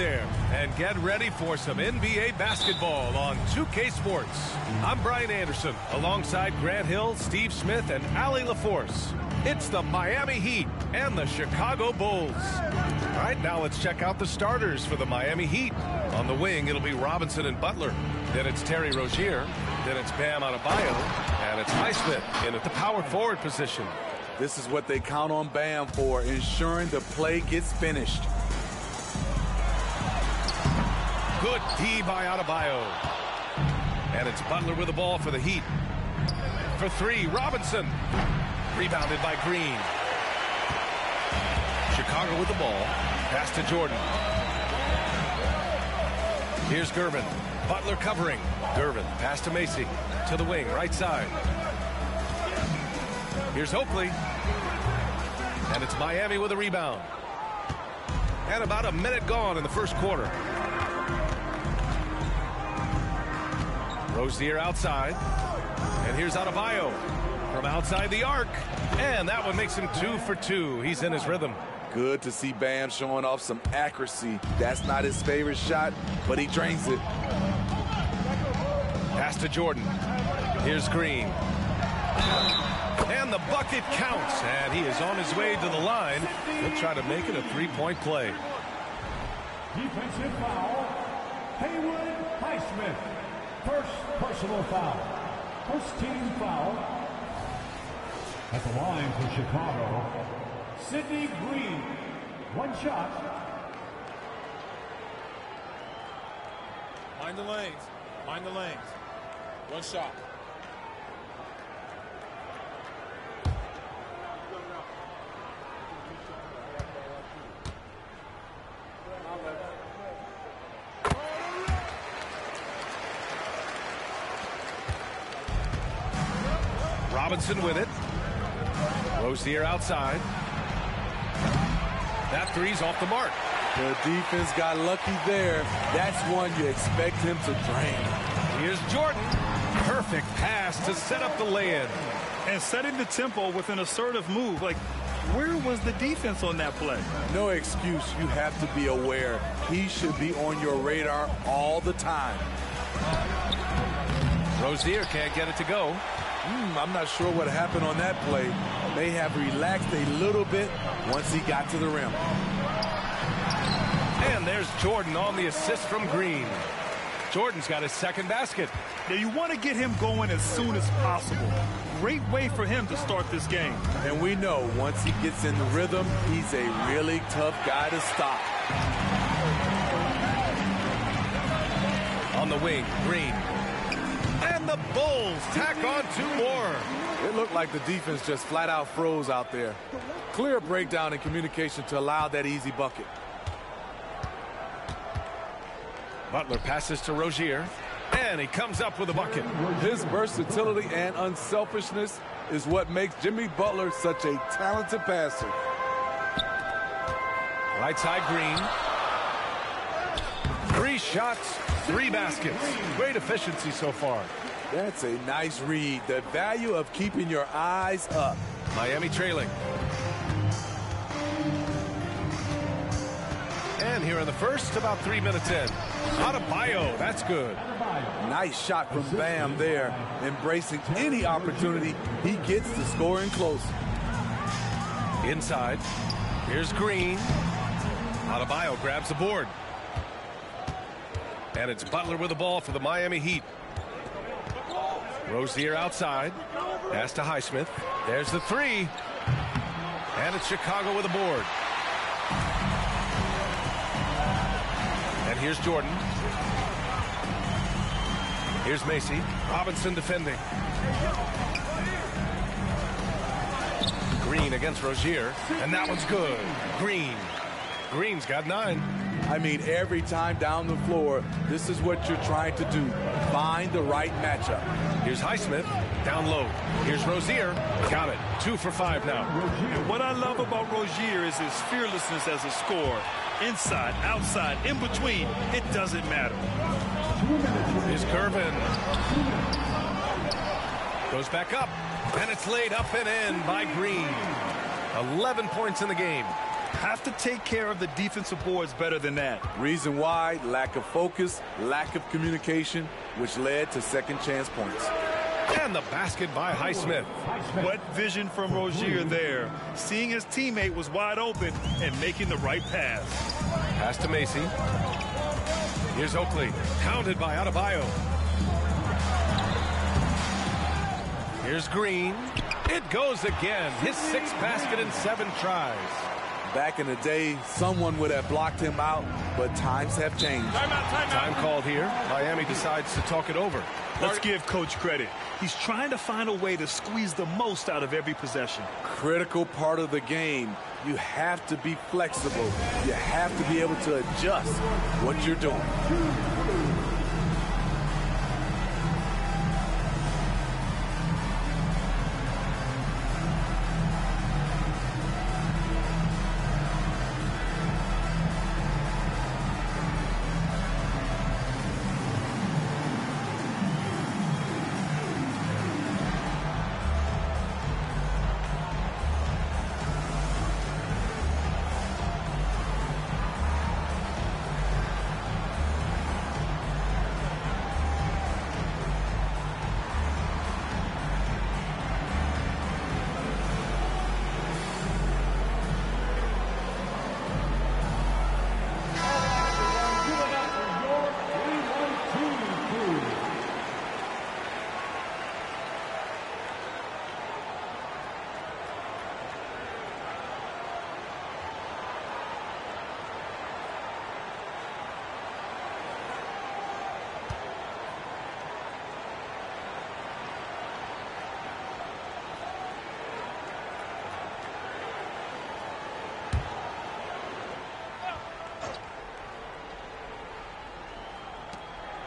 there and get ready for some NBA basketball on 2K Sports. I'm Brian Anderson alongside Grant Hill, Steve Smith, and Allie LaForce. It's the Miami Heat and the Chicago Bulls. All right, now let's check out the starters for the Miami Heat. On the wing, it'll be Robinson and Butler. Then it's Terry Rozier. Then it's Bam Adebayo. And it's Highsmith in at the power forward position. This is what they count on Bam for, ensuring the play gets finished. Good D by Adebayo. And it's Butler with the ball for the Heat. For three, Robinson. Rebounded by Green. Chicago with the ball. Pass to Jordan. Here's Gervin. Butler covering. Gervin. Pass to Macy. To the wing. Right side. Here's Oakley. And it's Miami with a rebound. And about a minute gone in the first quarter. Rozier outside. And here's Adebayo from outside the arc. And that one makes him two for two. He's in his rhythm. Good to see Bam showing off some accuracy. That's not his favorite shot, but he drains it. Pass to Jordan. Here's Green. And the bucket counts. And he is on his way to the line. He'll try to make it a three-point play. Defensive foul, Haywood Highsmith. First personal foul. First team foul. At the line for Chicago, Sidney Green. One shot. Mind the lanes. Mind the lanes. One shot. Robinson with it. Rozier outside. That three's off the mark. The defense got lucky there. That's one you expect him to drain. Here's Jordan. Perfect pass to set up the lay-in. And setting the tempo with an assertive move. Like, where was the defense on that play? No excuse. You have to be aware. He should be on your radar all the time. Rozier can't get it to go. Hmm, I'm not sure what happened on that play. May have relaxed a little bit once he got to the rim. And there's Jordan on the assist from Green. Jordan's got his second basket. Now, you want to get him going as soon as possible. Great way for him to start this game. And we know once he gets in the rhythm, he's a really tough guy to stop. On the wing, Green. Tack on two more. It looked like the defense just flat out froze out there. Clear breakdown in communication to allow that easy bucket. Butler passes to Rozier. And he comes up with a bucket. His versatility and unselfishness is what makes Jimmy Butler such a talented passer. Right side Green. Three shots, three baskets. Great efficiency so far. That's a nice read. The value of keeping your eyes up. Miami trailing. And here in the first, about three minutes in. Adebayo, that's good. Nice shot from Bam there. Embracing any opportunity he gets to scoring close. Inside. Here's Green. Adebayo grabs the board. And it's Butler with the ball for the Miami Heat. Rozier outside. Pass to Highsmith. There's the three. And it's Chicago with the board. And here's Jordan. Here's Macy. Robinson defending. Green against Rozier. And that one's good. Green. Green's got nine. I mean, every time down the floor, this is what you're trying to do. Find the right matchup. Here's Highsmith. Down low. Here's Rozier. Got it. Two for five now. And what I love about Rozier is his fearlessness as a scorer. Inside, outside, in between, it doesn't matter. Here's Gervin. Goes back up. And it's laid up and in by Green. 11 points in the game. Have to take care of the defensive boards better than that. Reason why, lack of focus, lack of communication, which led to second chance points. And the basket by Highsmith. What vision from Rozier there. Seeing his teammate was wide open and making the right pass. Pass to Macy. Here's Oakley. Counted by Adebayo. Here's Green. It goes again. His sixth basket in seven tries. Back in the day, someone would have blocked him out, but times have changed. Time called here. Miami decides to talk it over. Let's give Coach credit. He's trying to find a way to squeeze the most out of every possession. Critical part of the game. You have to be flexible. You have to be able to adjust what you're doing.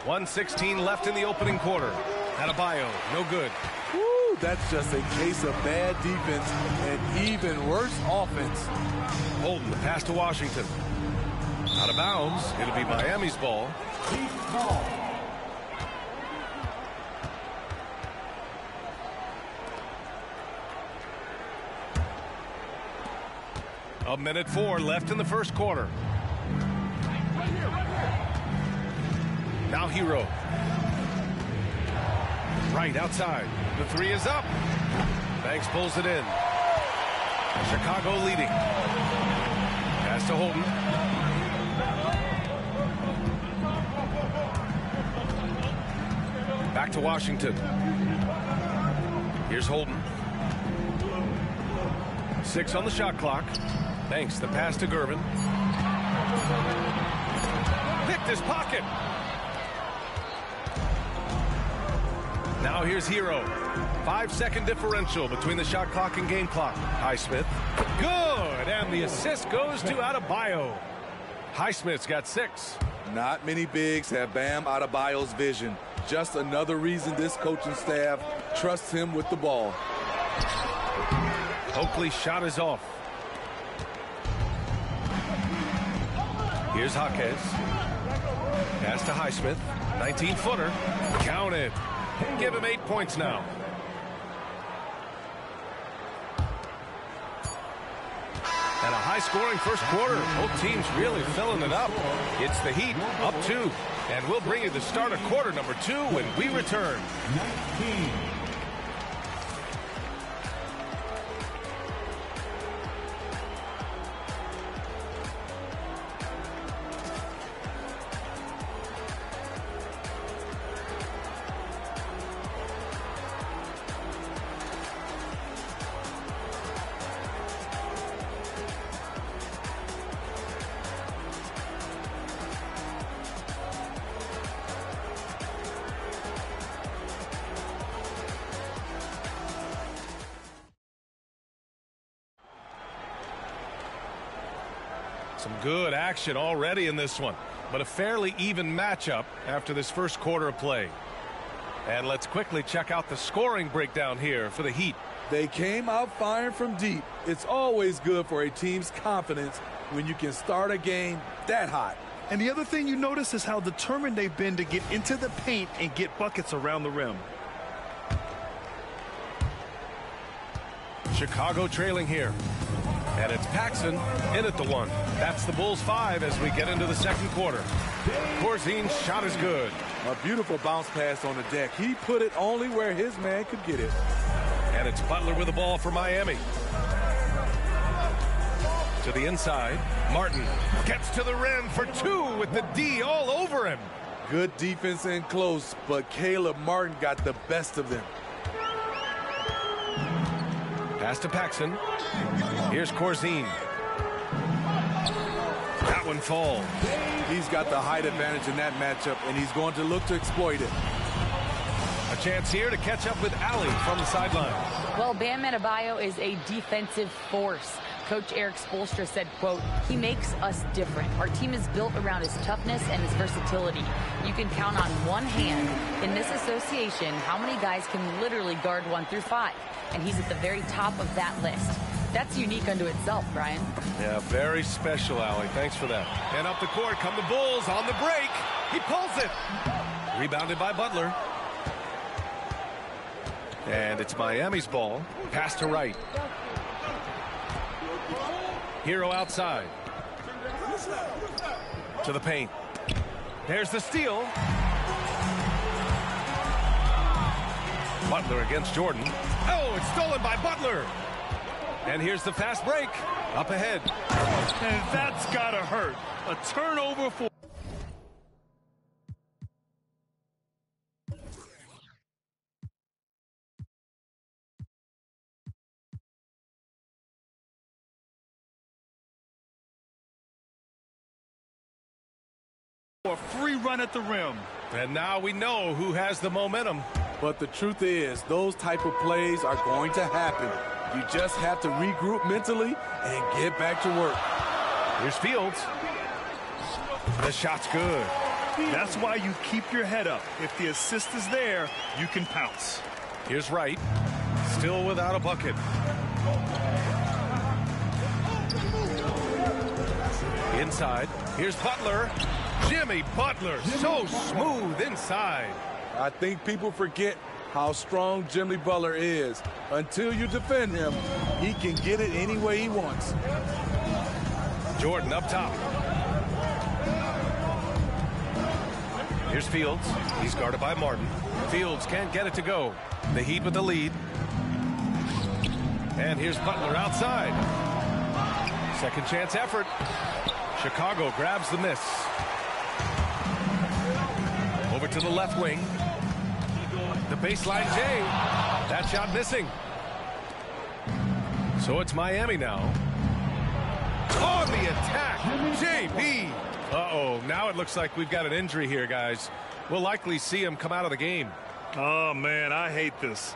One sixteen left in the opening quarter. Adebayo, no good. Woo, that's just a case of bad defense and even worse offense. Holton, the pass to Washington. Out of bounds. It'll be Miami's ball. Ball. A minute four left in the first quarter. Now Herro. Right outside. The three is up. Banks pulls it in. Chicago leading. Pass to Holton. Back to Washington. Here's Holton. Six on the shot clock. Banks the pass to Gervin. Picked his pocket. Now here's Herro. Five second differential between the shot clock and game clock. Highsmith. Good. And the assist goes to Adebayo. Highsmith's got six. Not many bigs have Bam Adebayo's vision. Just another reason this coaching staff trusts him with the ball. Oakley's shot is off. Here's Jaquez. Pass to Highsmith. 19 footer. Counted. Give him eight points now. And a high-scoring first quarter. Both teams really filling it up. It's the Heat up two. And we'll bring you the start of quarter number two when we return. 19. Some good action already in this one, but a fairly even matchup after this first quarter of play. And let's quickly check out the scoring breakdown here for the Heat. They came out firing from deep. It's always good for a team's confidence when you can start a game that hot. And the other thing you notice is how determined they've been to get into the paint and get buckets around the rim. Chicago trailing here. And it's Paxson in at the one. That's the Bulls five as we get into the second quarter. Corzine's shot is good. A beautiful bounce pass on the deck. He put it only where his man could get it. And it's Butler with the ball for Miami. To the inside. Martin gets to the rim for two with the D all over him. Good defense in close, but Caleb Martin got the best of them. Pass to Paxson. Here's Corzine. That one falls. He's got the height advantage in that matchup, and he's going to look to exploit it. A chance here to catch up with Allie from the sideline. Well, Bam Adebayo is a defensive force. Coach Erik Spoelstra said, quote, he makes us different. Our team is built around his toughness and his versatility. You can count on one hand in this association how many guys can literally guard one through five. And he's at the very top of that list. That's unique unto itself, Brian. Yeah, very special, Allie. Thanks for that. And up the court come the Bulls on the break. He pulls it. Rebounded by Butler. And it's Miami's ball. Pass to right. Herro outside. To the paint. There's the steal. Butler against Jordan. Oh, it's stolen by Butler. And here's the fast break. Up ahead. And that's got to hurt. A turnover for... a free run at the rim. And now we know who has the momentum. But the truth is, those type of plays are going to happen. You just have to regroup mentally and get back to work. Here's Fields. The shot's good. That's why you keep your head up. If the assist is there, you can pounce. Here's Wright. Still without a bucket. Inside. Here's Butler. Jimmy Butler, so smooth inside. I think people forget how strong Jimmy Butler is. Until you defend him, he can get it any way he wants. Jordan up top. Here's Fields. He's guarded by Martin. Fields can't get it to go. The Heat with the lead. And here's Butler outside. Second chance effort. Chicago grabs the miss. Over to the left wing. The baseline J. That shot missing. So it's Miami now. On the attack, JB. Uh-oh, now it looks like we've got an injury here, guys. We'll likely see him come out of the game. Oh, man, I hate this.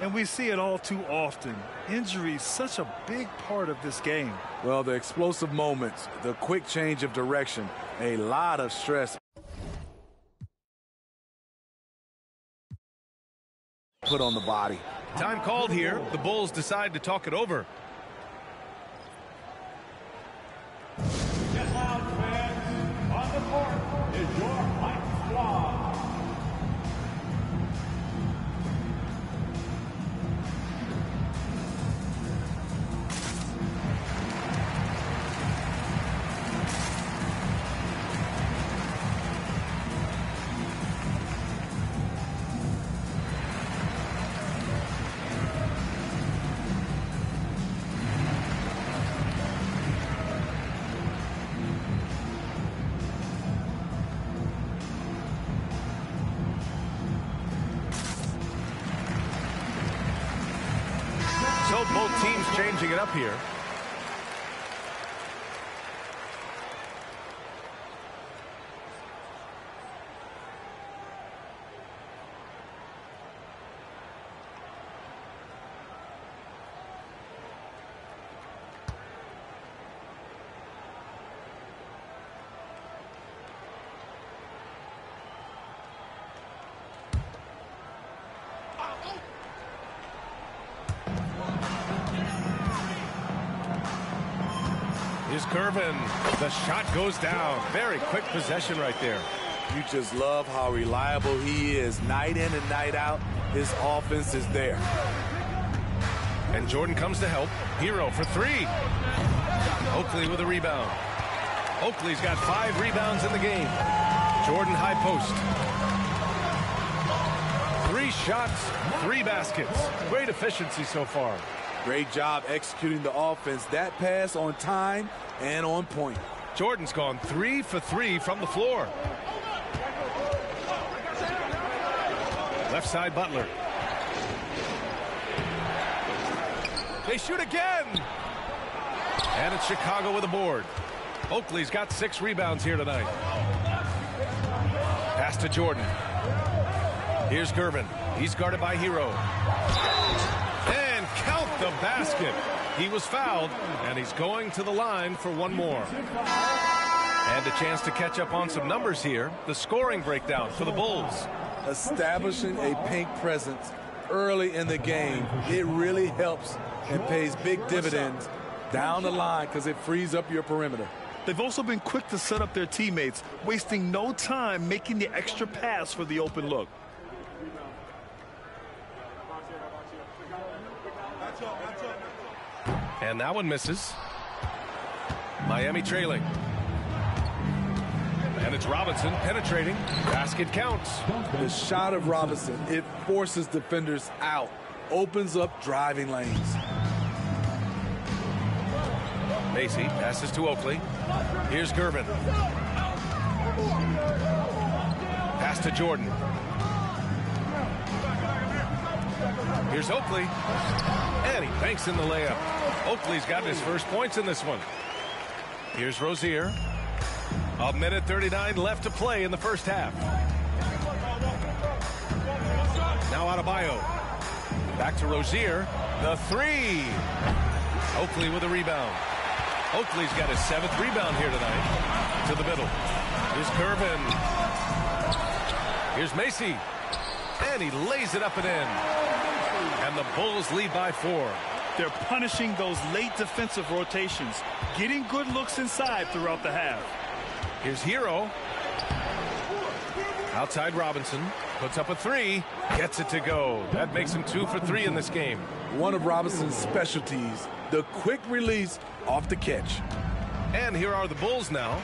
And we see it all too often. Injury is such a big part of this game. Well, the explosive moments, the quick change of direction, a lot of stress put on the body. Time called here. The Bulls decide to talk it over. Here's Gervin. The shot goes down. Very quick possession right there. You just love how reliable he is night in and night out. His offense is there. And Jordan comes to help. Herro for three. Oakley with a rebound. Oakley's got five rebounds in the game. Jordan high post. Shots, three baskets. Great efficiency so far. Great job executing the offense. That pass on time and on point. Jordan's gone three for three from the floor. Left side Butler. They shoot again. And it's Chicago with a board. Oakley's got six rebounds here tonight. Pass to Jordan. Here's Gervin. He's guarded by Herro. And count the basket. He was fouled, and he's going to the line for one more. And a chance to catch up on some numbers here. The scoring breakdown for the Bulls. Establishing a paint presence early in the game, it really helps and pays big dividends down the line because it frees up your perimeter. They've also been quick to set up their teammates, wasting no time making the extra pass for the open look. And that one misses. Miami trailing. And it's Robinson penetrating. Basket counts. The shot of Robinson, it forces defenders out, opens up driving lanes. Macy passes to Oakley. Here's Gervin. Pass to Jordan. Here's Oakley. And he banks in the layup. Oakley's got his first points in this one. Here's Rozier. A minute 39 left to play in the first half. Now Adebayo. Back to Rozier. The three. Oakley with a rebound. Oakley's got his seventh rebound here tonight. To the middle. Here's Gervin. Here's Macy. And he lays it up and in. And the Bulls lead by four. They're punishing those late defensive rotations, getting good looks inside throughout the half. Here's Herro. Outside Robinson. Puts up a three. Gets it to go. That makes him two for three in this game. One of Robinson's specialties, the quick release off the catch. And here are the Bulls now.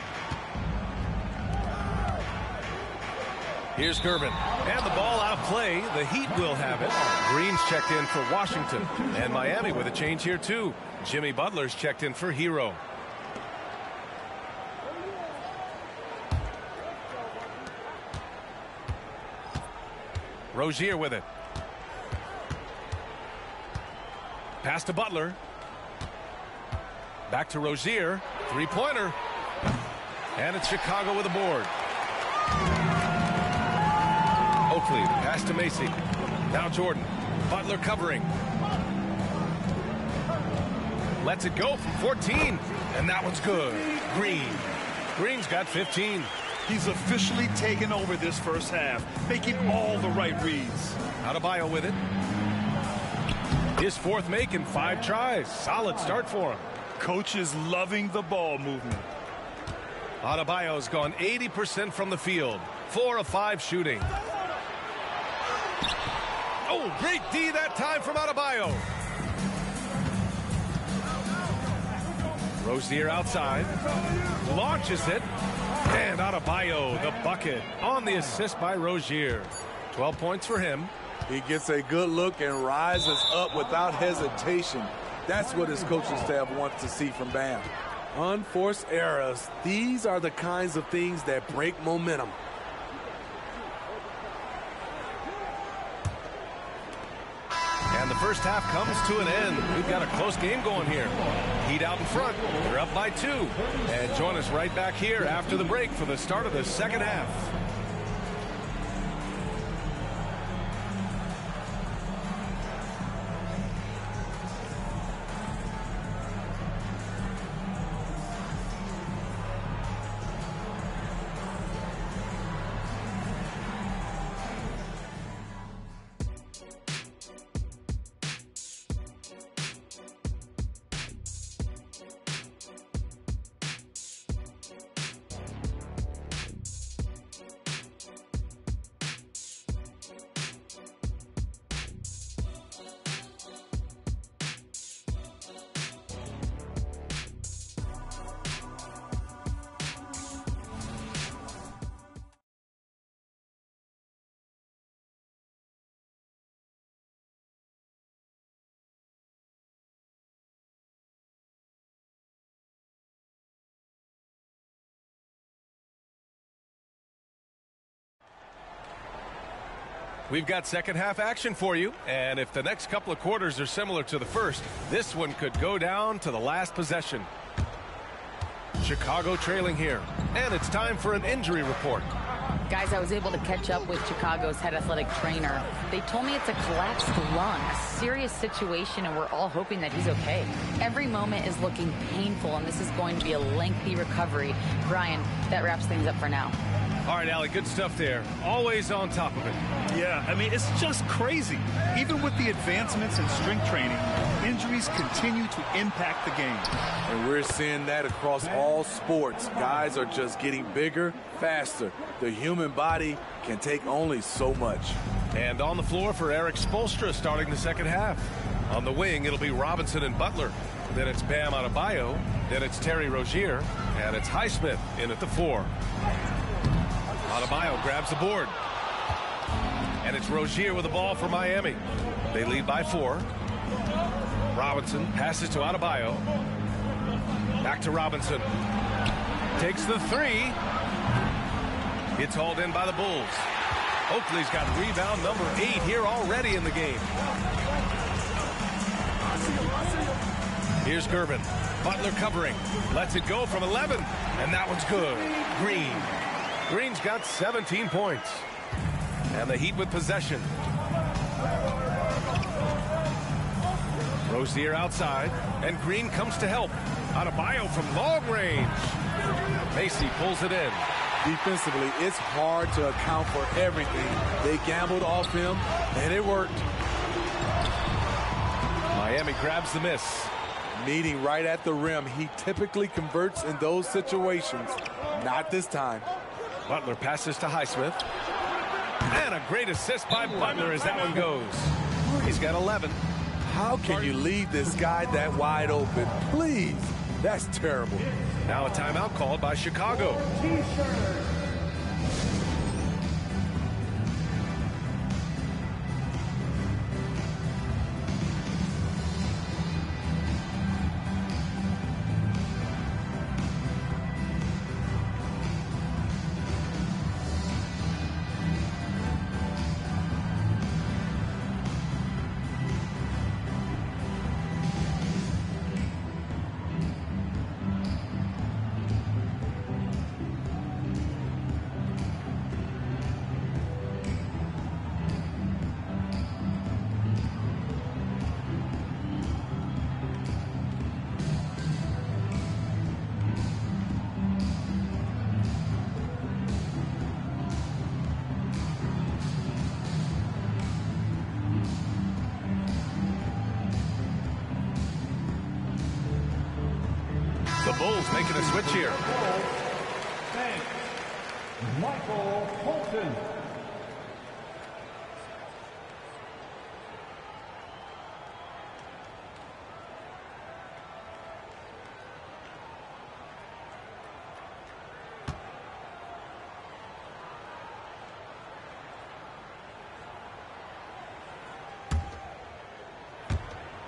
Here's Gervin. And the ball out of play. The Heat will have it. Green's checked in for Washington. And Miami with a change here, too. Jimmy Butler's checked in for Herro. Rozier with it. Pass to Butler. Back to Rozier. Three-pointer. And it's Chicago with a board. Pass to Macy. Now Jordan. Butler covering. Lets it go from 14. And that one's good. Green. Green's got 15. He's officially taken over this first half, making all the right reads. Adebayo with it. His fourth make in five tries. Solid start for him. Coach is loving the ball movement. Adebayo's gone 80% from the field. Four of five shooting. Great D that time from Adebayo. Rozier outside. Launches it. And Adebayo, the bucket, on the assist by Rozier. 12 points for him. He gets a good look and rises up without hesitation. That's what his coaching staff wants to see from Bam. Unforced errors. These are the kinds of things that break momentum. And the first half comes to an end. We've got a close game going here. Heat out in front. They're up by two. And join us right back here after the break for the start of the second half. We've got second half action for you, and if the next couple of quarters are similar to the first, this one could go down to the last possession. Chicago trailing here, and it's time for an injury report. Guys, I was able to catch up with Chicago's head athletic trainer. They told me it's a collapsed lung, a serious situation, and we're all hoping that he's okay. Every moment is looking painful, and this is going to be a lengthy recovery. Brian, that wraps things up for now. All right, Allie, good stuff there. Always on top of it. Yeah, I mean, it's just crazy. Even with the advancements in strength training, injuries continue to impact the game. And we're seeing that across all sports. Guys are just getting bigger, faster. The human body can take only so much. And on the floor for Erik Spoelstra starting the second half. On the wing, it'll be Robinson and Butler. Then it's Bam Adebayo. Then it's Terry Rozier. And it's Highsmith in at the four. Adebayo grabs the board. And it's Rozier with the ball for Miami. They lead by four. Robinson passes to Adebayo. Back to Robinson. Takes the three. It's hauled in by the Bulls. Oakley's got rebound number eight here already in the game. Here's Gervin. Butler covering. Lets it go from 11. And that one's good. Green. Green's got 17 points. And the Heat with possession. Rozier outside. And Green comes to help. Adebayo from long range. Macy pulls it in. Defensively, it's hard to account for everything. They gambled off him, and it worked. Miami grabs the miss. Meeting right at the rim. He typically converts in those situations. Not this time. Butler passes to Highsmith. And a great assist by Butler as that one goes. He's got 11. How can you leave this guy that wide open? Please. That's terrible. Now a timeout called by Chicago. Bulls making a switch here. Michael Holton.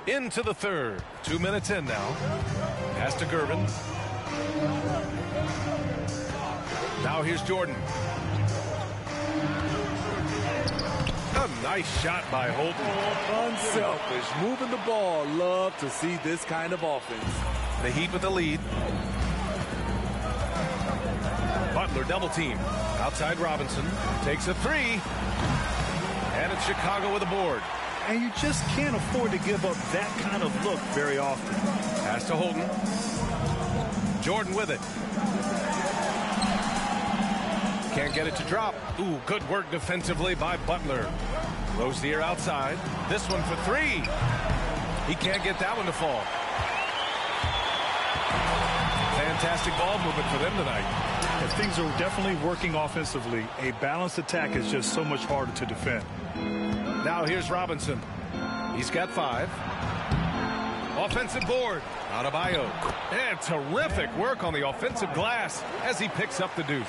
Into the third. Two minutes in now. Pass to Gervin. Now here's Jordan. A nice shot by Holton. Unselfish. Moving the ball. Love to see this kind of offense. The Heat with the lead. Butler double team. Outside Robinson. Takes a three. And it's Chicago with a board. And you just can't afford to give up that kind of look very often. Pass to Holton. Jordan with it. Can't get it to drop. Ooh, good work defensively by Butler. Rozier outside. This one for three. He can't get that one to fall. Fantastic ball movement for them tonight. And things are definitely working offensively. A balanced attack is just so much harder to defend. Now here's Robinson. He's got five. Offensive board. Adebayo. And terrific work on the offensive glass as he picks up the deuce.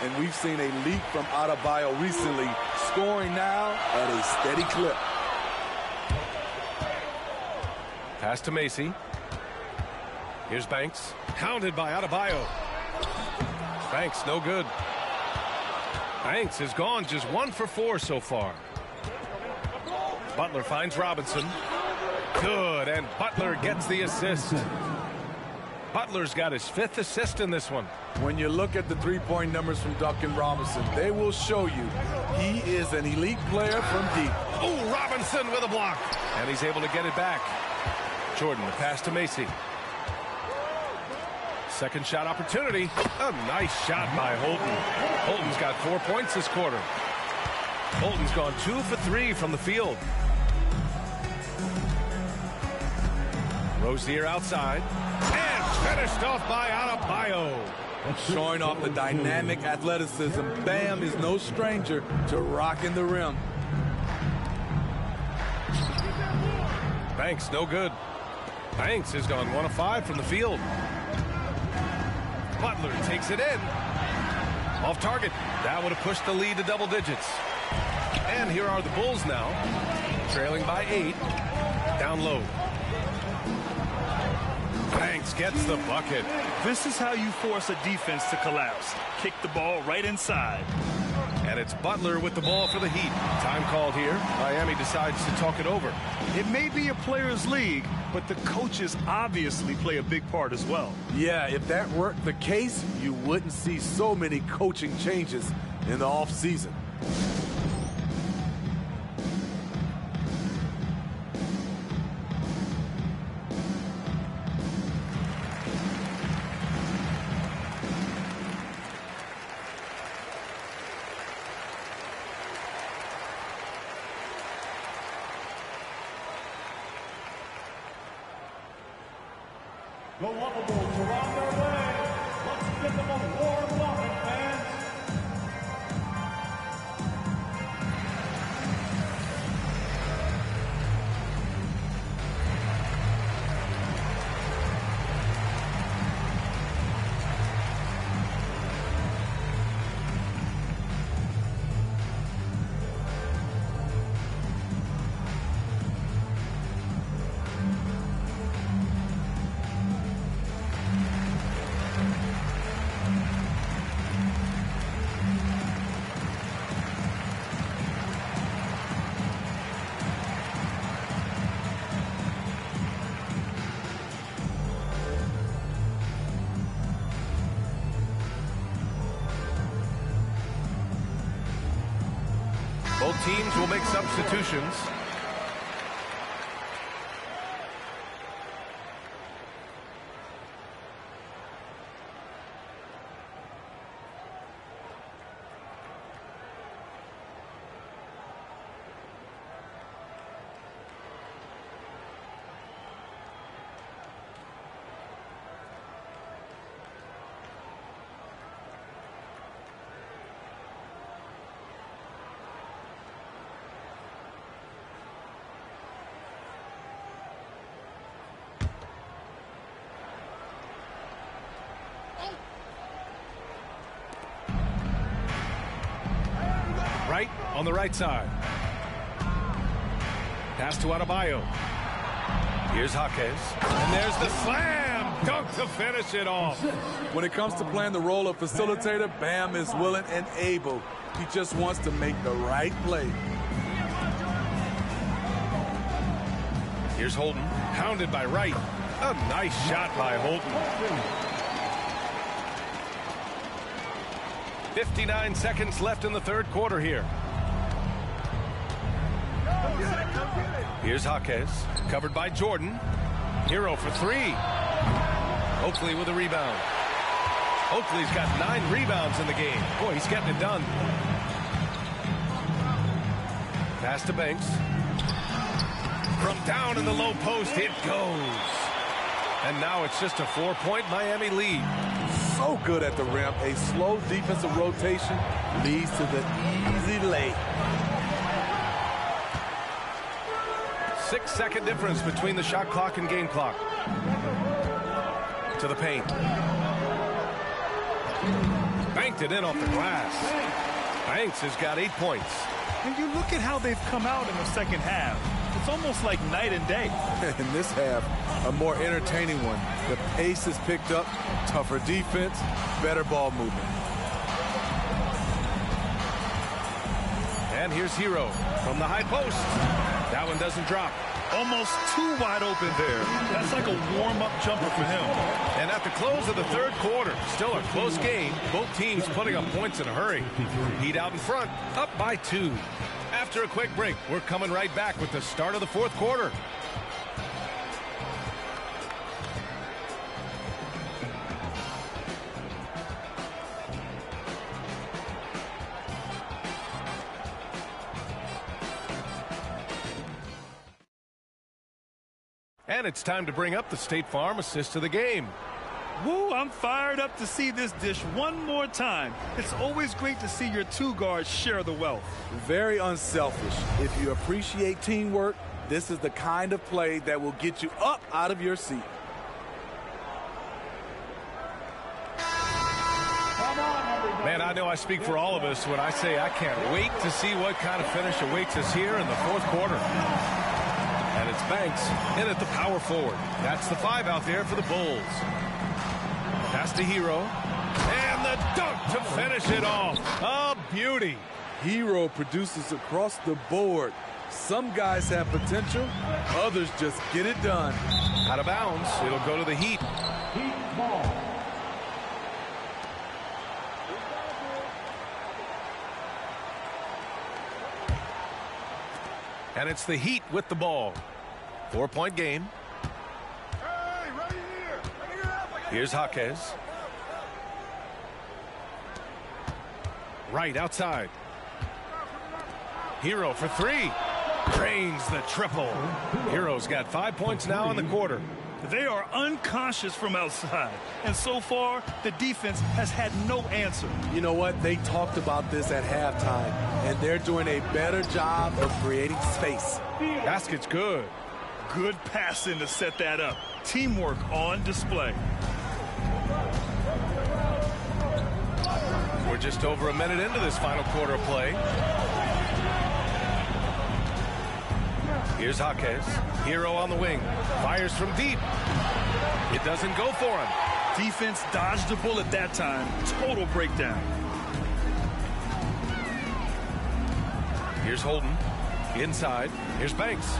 And we've seen a leap from Adebayo recently, scoring now at a steady clip. Pass to Macy. Here's Banks. Hounded by Adebayo. Banks, no good. Banks has gone just one for four so far. Butler finds Robinson. Good, and Butler gets the assist. Butler's got his fifth assist in this one. When you look at the three-point numbers from Duncan Robinson, they will show you he is an elite player from deep. Oh, Robinson with a block. And he's able to get it back. Jordan, the pass to Macy. Second shot opportunity. A nice shot by Holton. Holton's got four points this quarter. Holton's gone two for three from the field. Rozier outside. And finished off by Adebayo. Showing off the dynamic athleticism, Bam is no stranger to rocking the rim. Banks, no good. Banks has gone one of five from the field. Butler takes it in. Off target. That would have pushed the lead to double digits. And here are the Bulls now, trailing by eight. Down low. Banks gets the bucket. This is how you force a defense to collapse. Kick the ball right inside. And it's Butler with the ball for the Heat. Time called here. Miami decides to talk it over. It may be a player's league, but the coaches obviously play a big part as well. Yeah, if that weren't the case, you wouldn't see so many coaching changes in the offseason. Luvabulls are on their way. Let's give them a warm welcome, fans. Will make substitutions. Right on the right side. Pass to Adebayo. Here's Jaquez. And there's the slam. Dunk to finish it off. When it comes to playing the role of facilitator, Bam is willing and able. He just wants to make the right play. Here's Holton. Hounded by Wright. A nice shot by Holton. 59 seconds left in the third quarter here. Here's Jaquez, covered by Jordan. Herro for three. Oakley with a rebound. Oakley's got nine rebounds in the game. Boy, he's getting it done. Pass to Banks. From down in the low post, it goes. And now it's just a four-point Miami lead. So good at the rim. A slow defensive rotation leads to the easy lay. Six-second difference between the shot clock and game clock. To the paint. Banked it in off the glass. Banks has got eight points. And you look at how they've come out in the second half. It's almost like night and day. In this half, a more entertaining one. The pace is picked up, tougher defense, better ball movement. And here's Herro from the high post. That one doesn't drop. Almost too wide open there. That's like a warm-up jumper for him. And at the close of the third quarter, still a close game. Both teams putting up points in a hurry. Heat out in front, up by two. After a quick break, we're coming right back with the start of the fourth quarter. And it's time to bring up the State Farm assist to the game. Woo, I'm fired up to see this dish one more time. It's always great to see your two guards share the wealth. Very unselfish. If you appreciate teamwork, this is the kind of play that will get you up out of your seat. Man, I know I speak for all of us when I say I can't wait to see what kind of finish awaits us here in the fourth quarter. It's Banks in at the power forward. That's the five out there for the Bulls. Pass to Herro. And the dunk to finish it off. A beauty. Herro produces across the board. Some guys have potential, others just get it done. Out of bounds. It'll go to the Heat. Heat ball. And it's the Heat with the ball. Four-point game. Here's Jaquez. Right outside. Herro for three. Drains the triple. Herro's got five points now in the quarter. They are unconscious from outside. And so far, the defense has had no answer. You know what? They talked about this at halftime, and they're doing a better job of creating space. Basket's good. Good passing to set that up. Teamwork on display. We're just over a minute into this final quarter of play. Here's Jaquez. Herro on the wing. Fires from deep. It doesn't go for him. Defense dodged a bullet that time. Total breakdown. Here's Holton. Inside. Here's Banks.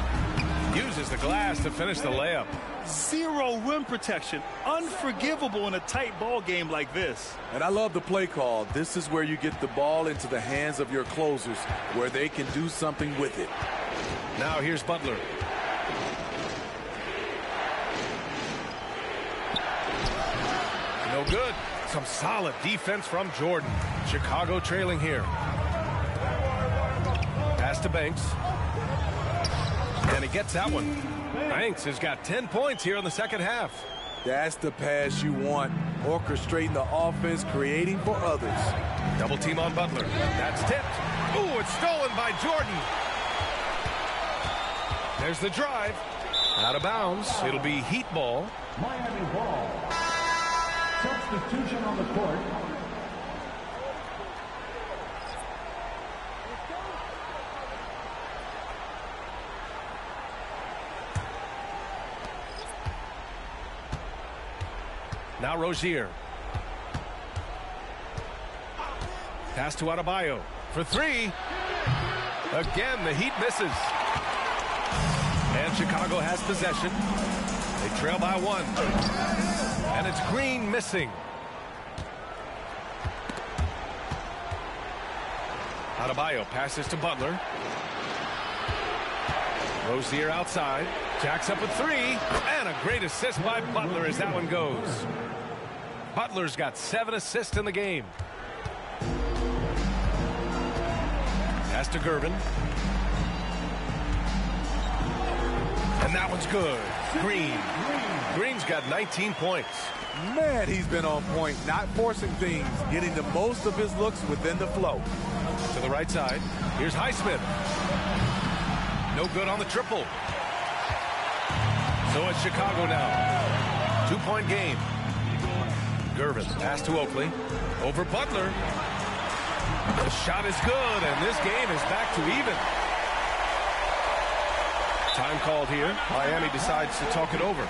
Uses the glass to finish the layup. Zero rim protection. Unforgivable in a tight ball game like this. And I love the play call. This is where you get the ball into the hands of your closers, where they can do something with it. Now here's Butler. No good. Some solid defense from Jordan. Chicago trailing here. Pass to Banks. And he gets that one. Banks has got 10 points here in the second half. That's the pass you want. Orchestrating the offense, creating for others. Double team on Butler. That's tipped. Ooh, it's stolen by Jordan. There's the drive. Out of bounds. It'll be Heat ball. Miami ball. Substitution on the court. Now Rozier. Pass to Adebayo for three. Again, the Heat misses. And Chicago has possession. They trail by one. And it's Green missing. Adebayo passes to Butler. Rozier outside. Jacks up a three. And a great assist by Butler as that one goes. Butler's got seven assists in the game. Pass to Gervin. And that one's good. Green. Green's got 19 points. Man, he's been on point, not forcing things, getting the most of his looks within the flow. To the right side. Here's Highsmith. No good on the triple. So it's Chicago now. Two-point game. Gervin pass to Oakley. Over Butler. The shot is good, and this game is back to even. Time called here. Miami decides to talk it over.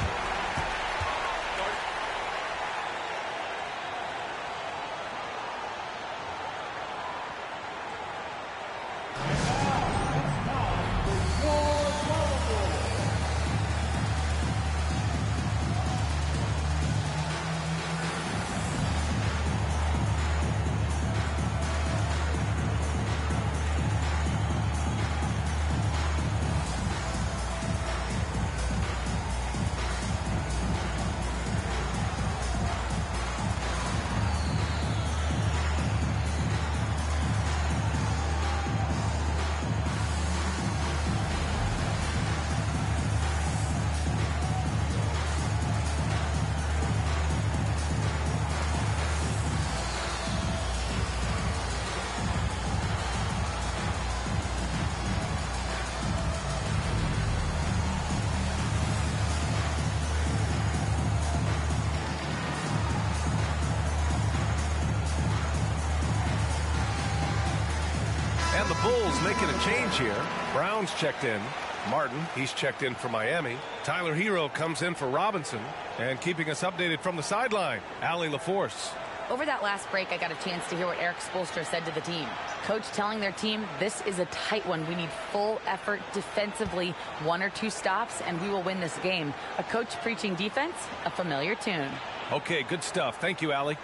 The Bulls making a change here. Brown's checked in. Martin, he's checked in for Miami. Tyler Herro comes in for Robinson. And keeping us updated from the sideline, Allie LaForce. Over that last break, I got a chance to hear what Erik Spoelstra said to the team. Coach telling their team, this is a tight one. We need full effort defensively, one or two stops, and we will win this game. A coach preaching defense, a familiar tune. Okay, good stuff. Thank you, Allie.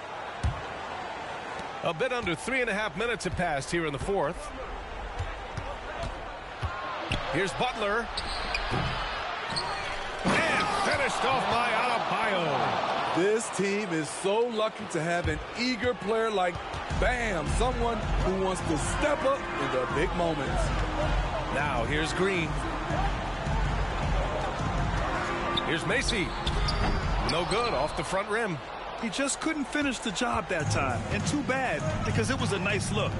A bit under three and a half minutes have passed here in the fourth. Here's Butler. And finished off by Adebayo. This team is so lucky to have an eager player like Bam, someone who wants to step up in the big moments. Now here's Green. Here's Macy. No good off the front rim. He just couldn't finish the job that time. And too bad, because it was a nice look.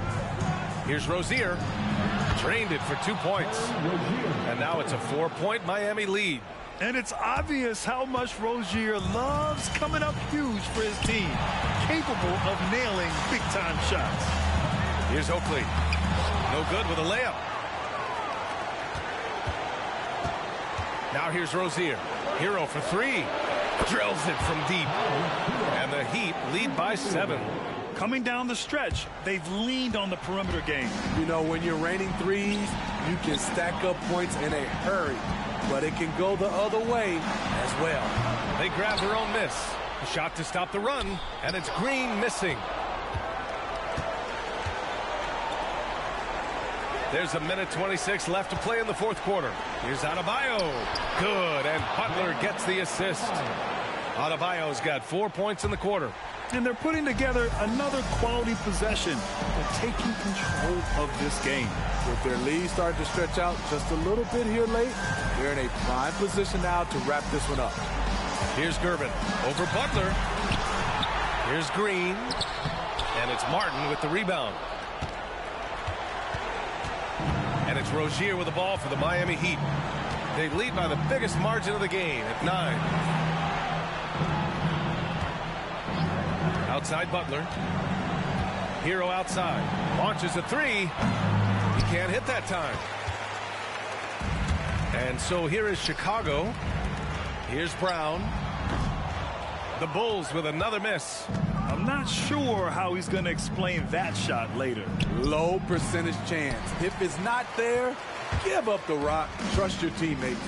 Here's Rozier. Drained it for two points. And now it's a four-point Miami lead. And it's obvious how much Rozier loves coming up huge for his team. Capable of nailing big-time shots. Here's Oakley. No good with a layup. Now here's Rozier. Herro for three. Drills it from deep. And the Heat lead by seven. Coming down the stretch, they've leaned on the perimeter game. You know, when you're raining threes, you can stack up points in a hurry. But it can go the other way as well. They grab their own miss. A shot to stop the run, and it's Green missing. There's a minute 26 left to play in the fourth quarter. Here's Adebayo. Good, and Butler gets the assist. Adebayo's got four points in the quarter. And they're putting together another quality possession. They're taking control of this game. With their lead starting to stretch out just a little bit here late, they're in a prime position now to wrap this one up. Here's Gervin over Butler. Here's Green. And it's Martin with the rebound. And it's Rozier with the ball for the Miami Heat. They lead by the biggest margin of the game at nine. Outside Butler. Herro outside. Launches a three. He can't hit that time. And so here is Chicago. Here's Brown. The Bulls with another miss. I'm not sure how he's going to explain that shot later. Low percentage chance. If it's not there, give up the rock. Trust your teammates.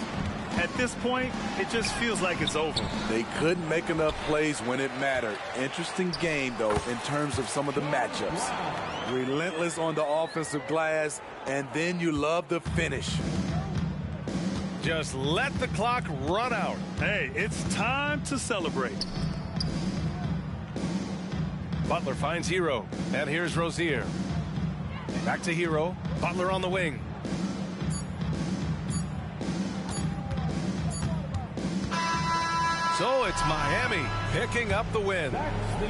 At this point, it just feels like it's over. They couldn't make enough plays when it mattered. Interesting game, though, in terms of some of the matchups. Relentless on the offensive glass, and then you love the finish. Just let the clock run out. Hey, it's time to celebrate. Butler finds Herro, and here's Rozier. Back to Herro. Butler on the wing. So it's Miami picking up the win.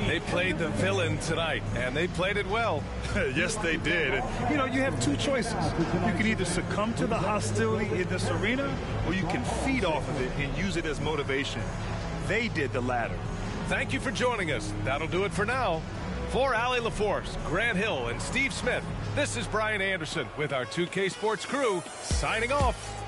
They played the villain tonight, and they played it well. yes, they did. You know, you have two choices. You can either succumb to the hostility in this arena, or you can feed off of it and use it as motivation. They did the latter. Thank you for joining us. That'll do it for now. For Allie LaForce, Grant Hill, and Steve Smith, this is Brian Anderson with our 2K Sports crew signing off.